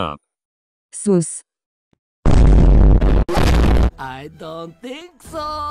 up, sus, I don't think so.